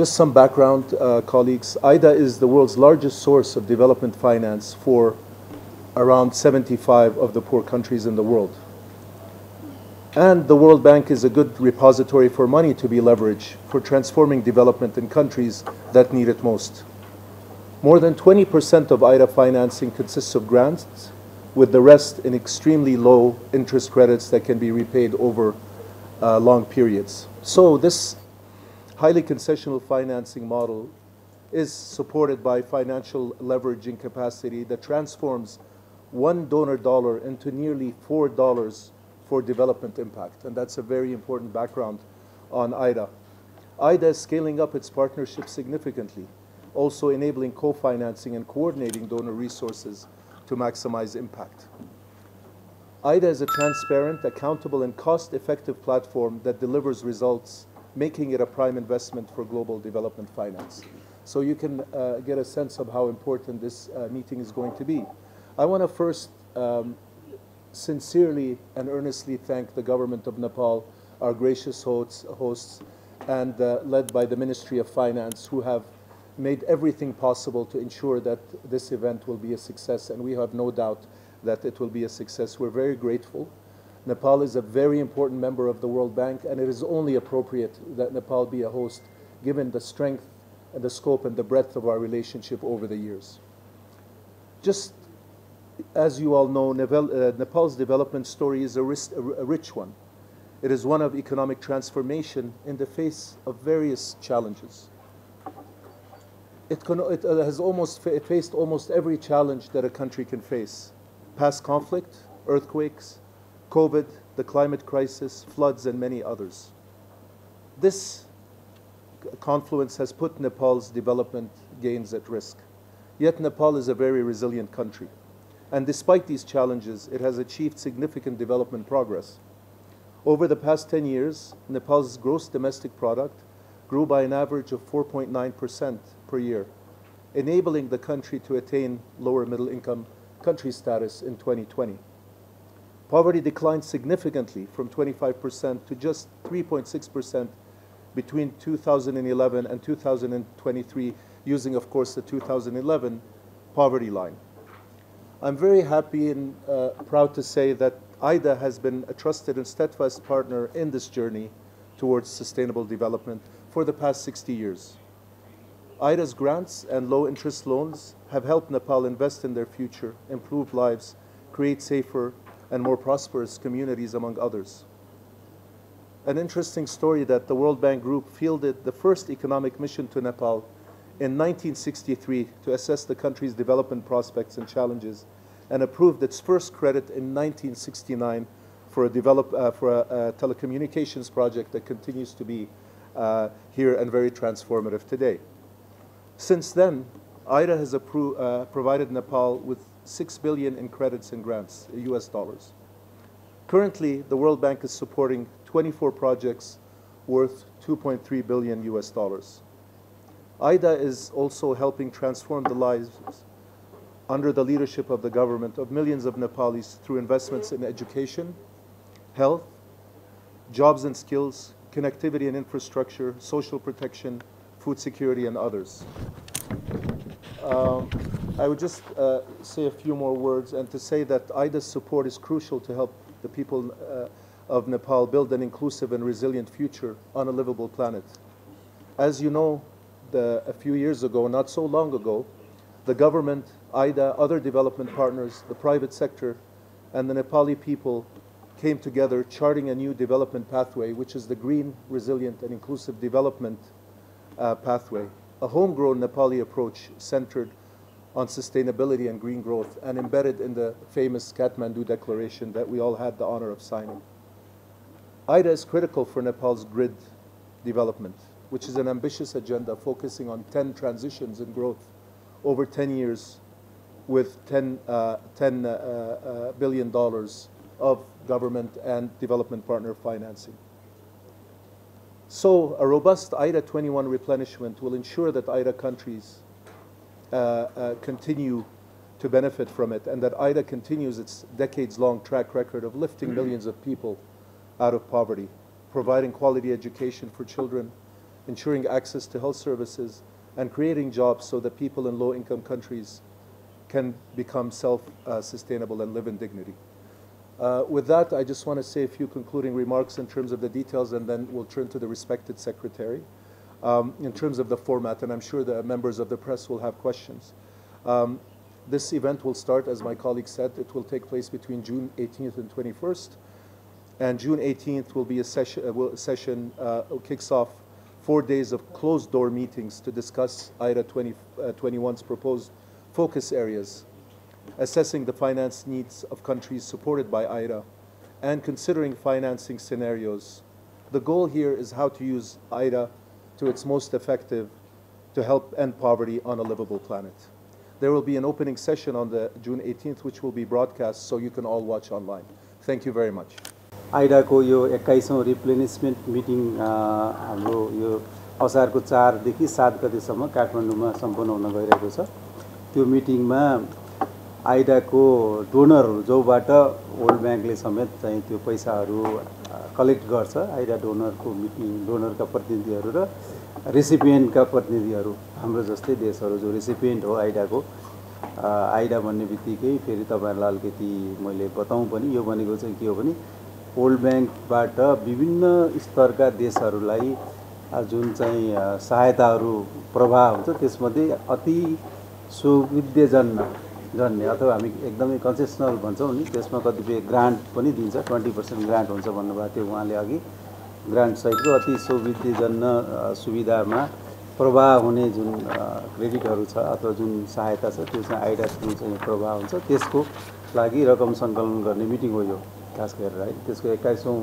just some background, uh, colleagues. IDA is the world's largest source of development finance for around 75 of the poor countries in the world. And the World Bank is a good repository for money to be leveraged for transforming development in countries that need it most. More than 20% of IDA financing consists of grants, with the rest in extremely low interest credits that can be repaid over uh, long periods. So this highly concessional financing model is supported by financial leveraging capacity that transforms one donor dollar into nearly four dollars for development impact. And that's a very important background on IDA. IDA is scaling up its partnership significantly, also enabling co-financing and coordinating donor resources to maximize impact. IDA is a transparent, accountable, and cost-effective platform that delivers results, making it a prime investment for global development finance. So you can uh, get a sense of how important this uh, meeting is going to be. I want to first um, sincerely and earnestly thank the government of Nepal, our gracious hosts, hosts and uh, led by the Ministry of Finance, who have made everything possible to ensure that this event will be a success, and we have no doubt that it will be a success. We're very grateful. Nepal is a very important member of the World Bank, and it is only appropriate that Nepal be a host, given the strength and the scope and the breadth of our relationship over the years. Just as you all know, uh, Nepal's development story is a, rich one. It is one of economic transformation in the face of various challenges. It, uh, has almost fa faced almost every challenge that a country can face. Past conflict, earthquakes, COVID, the climate crisis, floods, and many others. This confluence has put Nepal's development gains at risk. Yet Nepal is a very resilient country. And despite these challenges, it has achieved significant development progress. Over the past 10 years, Nepal's gross domestic product grew by an average of 4.9% per year, enabling the country to attain lower middle income country status in 2020. Poverty declined significantly from 25% to just 3.6% between 2011 and 2023, using, of course, the 2011 poverty line. I'm very happy and uh, proud to say that IDA has been a trusted and steadfast partner in this journey towards sustainable development for the past 60 years. IDA's grants and low interest loans have helped Nepal invest in their future, improve lives, create safer and more prosperous communities, among others. An interesting story that the World Bank Group fielded the first economic mission to Nepal in 1963 to assess the country's development prospects and challenges and approved its first credit in 1969 for a, develop, uh, for a, a, telecommunications project that continues to be uh, here and very transformative today. Since then, IDA has uh, provided Nepal with 6 billion in credits and grants, US dollars. Currently, the World Bank is supporting 24 projects worth 2.3 billion US dollars. IDA is also helping transform the lives under the leadership of the government of millions of Nepalis through investments in education, health, jobs and skills, connectivity and infrastructure, social protection, food security, and others. Um, I would just uh, say a few more words and to say that IDA's support is crucial to help the people uh, of Nepal build an inclusive and resilient future on a livable planet. As you know, the, a few years ago, not so long ago, the government, IDA, other development partners, the private sector, and the Nepali people came together charting a new development pathway, which is the green, resilient, and inclusive development uh, pathway, a homegrown Nepali approach centered on sustainability and green growth and embedded in the famous Kathmandu Declaration that we all had the honor of signing. IDA is critical for Nepal's grid development which is an ambitious agenda focusing on 10 transitions and growth over 10 years with 10, uh, 10 uh, uh, billion dollars of government and development partner financing. So a robust IDA 21 replenishment will ensure that IDA countries continue to benefit from it and that IDA continues its decades-long track record of lifting millions of people out of poverty, providing quality education for children, ensuring access to health services, and creating jobs so that people in low income countries can become self uh, sustainable and live in dignity. Uh, with that, I just want to say a few concluding remarks in terms of the details, and then we'll turn to the respected secretary um, in terms of the format, and I'm sure the members of the press will have questions. Um, this event will start, as my colleague said, it will take place between June 18th and 21st. And June 18th will be a session, uh, session uh, kicks off four days of closed door meetings to discuss IDA 20, uh, 21's proposed focus areas, assessing the finance needs of countries supported by IDA, and considering financing scenarios. The goal here is how to use IDA to its most effective to help end poverty on a livable planet. There will be an opening session on the June 18th, which will be broadcast so you can all watch online. Thank you very much. आइडाको यो एक्काइसौँ replenishment meeting अ, हाम्रो यो असारको चारदेखि सात गतिसम्म काठमाडौँमा सम्पन्न हुन गइरहेको छ त्यो मिटिङमा आइडाको डोनरहरू जोबाट वर्ल्ड ब्याङ्कले समेत चाहिँ त्यो पैसाहरू अ, कलेक्ट गर्छ आइडा डोनरको मिटिङ डोनरका प्रतिनिधिहरू र रेसिपिएन्टका प्रतिनिधिहरू हाम्रो जस्तै देशहरू जो रेसिपिएन्ट हो आइडाको। आइडा भन्ने बित्तिकै फेरि तपाईँहरूलाई अलिकति मैले बताउँ पनि यो भनेको चाहिँ के हो भने वर्ल्ड ब्याङ्कबाट विभिन्न स्तरका देशहरूलाई जुन चाहिँ सहायताहरू प्रवाह हुन्छ त्यसमध्ये अति सुविध्यजन्य जन्य अथवा हामी एकदमै कन्सेसनल भन्छौँ नि त्यसमा कतिपय ग्रान्ट पनि दिन्छ ट्वेन्टी पर्सेन्ट ग्रान्ट हुन्छ भन्नुभएको थियो उहाँले अघि। ग्रान्ट सहितको अति सुविधिजन्य अ, सुविधामा प्रवाह हुने जुन क्रेडिटहरू छ अथवा जुन सहायता छ त्यो चाहिँ आइडा थ्रु चाहिँ प्रवाह हुन्छ त्यसको लागि रकम सङ्कलन गर्ने मिटिङ हो यो खास गरेर है। त्यसको एक्काइसौँ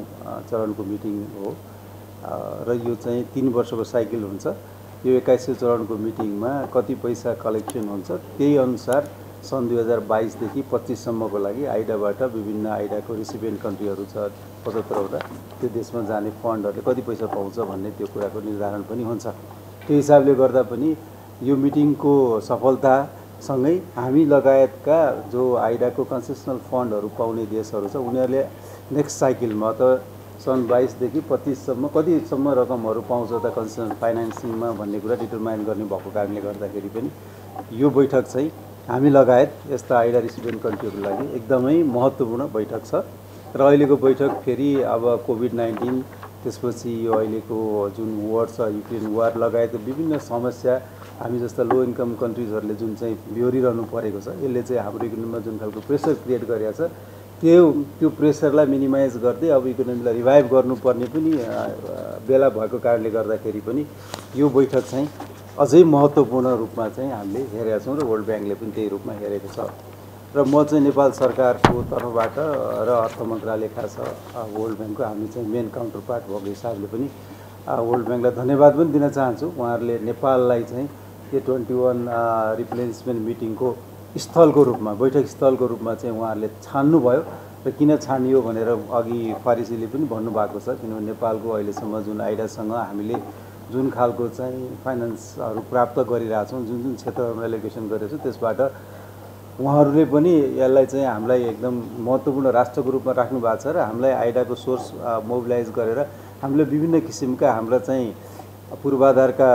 चरणको मिटिङ हो। र यो चाहिँ तिन वर्षको साइकल हुन्छ। यो एक्काइसौँ चरणको मिटिङमा कति पैसा कलेक्सन हुन्छ त्यही अनुसार सन् दुई हजार बाइसदेखि पच्चिससम्मको लागि आइडाबाट विभिन्न आइडाको रिसिपिएन्ट कन्ट्रीहरू छ पचहत्तरवटा त्यो देशमा जाने फन्डहरूले कति पैसा पाउँछ भन्ने त्यो कुराको निर्धारण पनि हुन्छ। त्यो हिसाबले गर्दा पनि यो मिटिङको सफलतासँगै हामी लगायतका जो आइडाको कन्सेसनल फन्डहरू पाउने देशहरू छ उनीहरूले नेक्स्ट साइकलमा त सन् बाइसदेखि पच्चिससम्म कतिसम्म रकमहरू पाउँछ त कन्सेसन फाइनेन्सिङमा भन्ने कुरा डिटरमाइन गर्ने भएको कारणले गर्दाखेरि पनि यो बैठक चाहिँ हामी लगायत यस्ता आइडा रेसिडेन्ट कन्ट्रीहरूको लागि एकदमै महत्त्वपूर्ण बैठक छ। र अहिलेको बैठक फेरि अब कोभिड नाइन्टिन त्यसपछि यो अहिलेको जुन वार छ युक्रेन वार लगायत विभिन्न समस्या हामी जस्ता लो इन्कम कन्ट्रिजहरूले जुन चाहिँ बिहोरिरहनु परेको छ यसले चाहिँ हाम्रो इकोनोमीमा जुन खालको प्रेसर क्रिएट गरेको छ त्यो त्यो प्रेसरलाई मिनिमाइज गर्दै अब इकोनोमीलाई रिभाइभ गर्नुपर्ने पनि बेला भएको कारणले गर्दाखेरि पनि यो बैठक चाहिँ अझै महत्त्वपूर्ण रूपमा चाहिँ हामीले हेरेका छौँ र वर्ल्ड ब्याङ्कले पनि त्यही रूपमा हेरेको छ। र म चाहिँ नेपाल सरकारको तर्फबाट र अर्थ मन्त्रालयका छ अ, वर्ल्ड ब्याङ्कको हामी चाहिँ मेन काउन्टर पार्ट भएको हिसाबले पनि वर्ल्ड ब्याङ्कलाई धन्यवाद पनि दिन चाहन्छु। उहाँहरूले नेपाललाई चाहिँ यो ट्वेन्टी वान रिप्लेसमेन्ट मिटिङको स्थलको रूपमा बैठक स्थलको रूपमा चाहिँ उहाँहरूले छान्नुभयो। र किन छानियो भनेर अघि फारिसीले पनि भन्नुभएको छ किनभने नेपालको अहिलेसम्म जुन आइडियासँग हामीले जुन खालको चाहिँ फाइनेन्सहरू प्राप्त गरिरहेछौँ जुन जुन क्षेत्रहरूमा एलोकेसन गरेको छौँ त्यसबाट उहाँहरूले पनि यसलाई चाहिँ हामीलाई एकदम महत्त्वपूर्ण राष्ट्रको रूपमा राख्नु भएको छ र हामीलाई आइडाको सोर्स मोबिलाइज गरेर हामीले विभिन्न किसिमका हाम्रा चाहिँ पूर्वाधारका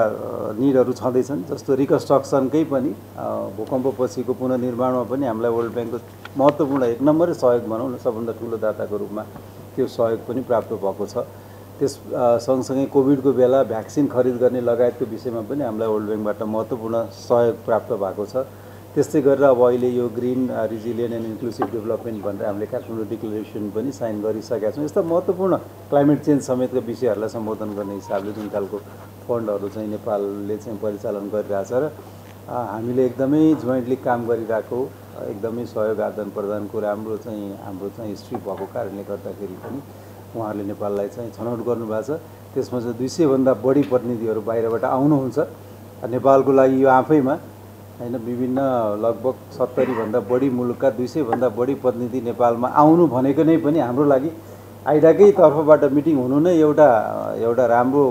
निडहरू छँदैछन् जस्तो रिकन्स्ट्रक्सनकै पनि भूकम्पपछिको पुनर्निर्माणमा पनि हामीलाई वर्ल्ड ब्याङ्कको महत्त्वपूर्ण एक नम्बरै सहयोग भनौँ न सबभन्दा ठुलो दाताको रूपमा त्यो सहयोग पनि प्राप्त भएको छ। त्यस सँगसँगै कोभिडको बेला भ्याक्सिन खरिद गर्ने लगायतको विषयमा पनि हामीलाई वर्ल्ड ब्याङ्कबाट महत्त्वपूर्ण सहयोग प्राप्त भएको छ। त्यस्तै गरेर अब अहिले यो green resilient and inclusive development भनेर हामीले काठमाडौँ डिक्लेरेसन पनि साइन गरिसकेका छौँ। यस्ता महत्त्वपूर्ण क्लाइमेट चेन्ज समेतका विषयहरूलाई सम्बोधन गर्ने हिसाबले जुन खालको फन्डहरू चाहिँ नेपालले चाहिँ परिचालन गरिरहेछ र हामीले एकदमै जोइन्टली काम गरिरहेको एकदमै सहयोग आदान प्रदानको राम्रो चाहिँ हाम्रो चाहिँ हिस्ट्री भएको कारणले गर्दाखेरि पनि उहाँहरूले नेपाललाई चाहिँ छनौट गर्नुभएको छ। त्यसमा चाहिँ दुई सयभन्दा बढी प्रतिनिधिहरू बाहिरबाट आउनुहुन्छ। नेपालको लागि यो आफैमा होइन विभिन्न लगभग सत्तरीभन्दा बढी मुलुकका दुई सयभन्दा बढी प्रतिनिधि नेपालमा आउनु भनेको नै पनि हाम्रो लागि आइडाकै तर्फबाट मिटिङ हुनु नै एउटा एउटा राम्रो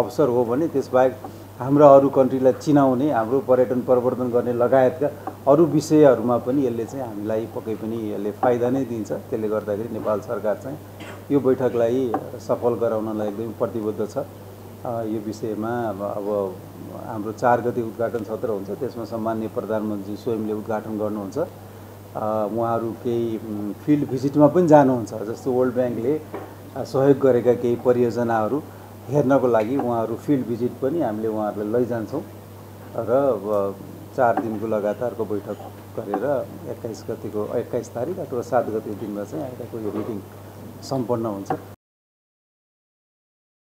अवसर हो भने त्यसबाहेक हाम्रा अरू कन्ट्रीलाई चिनाउने हाम्रो पर्यटन प्रवर्धन गर्ने लगायतका अरू विषयहरूमा पनि यसले चाहिँ हामीलाई पक्कै पनि यसले फाइदा नै दिन्छ। त्यसले गर्दाखेरि नेपाल सरकार चाहिँ यो बैठकलाई सफल गराउनलाई एकदमै प्रतिबद्ध छ। यो विषयमा अब अब हाम्रो चार गति उद्घाटन सत्र हुन्छ। त्यसमा सम्मान्य प्रधानमन्त्री स्वयंले उद्घाटन गर्नुहुन्छ। उहाँहरू केही फिल्ड भिजिटमा पनि जानुहुन्छ जस्तो वर्ल्ड ब्याङ्कले सहयोग गरेका केही परियोजनाहरू हेर्नको लागि उहाँहरू फिल्ड भिजिट पनि हामीले उहाँहरूलाई लैजान्छौँ। र चार दिनको लगातारको बैठक गरेर एक्काइस गतिको एक्काइस तारिक अथवा सात गतिको दिनमा चाहिँ आइतको यो मिटिङ सम्पन्न हुन्छ।